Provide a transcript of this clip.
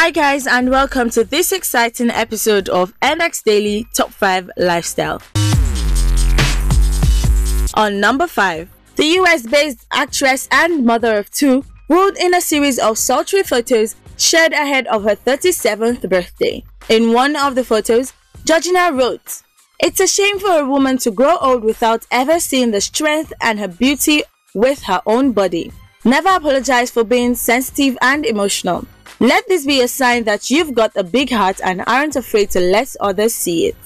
Hi, guys, and welcome to this exciting episode of NX Daily Top 5 Lifestyle. On number 5, the US based actress and mother of two wrote in a series of sultry photos shared ahead of her 37th birthday. In one of the photos, Georgina wrote, It's a shame for a woman to grow old without ever seeing the strength and her beauty with her own body. Never apologize for being sensitive and emotional. Let this be a sign that you've got a big heart and aren't afraid to let others see it.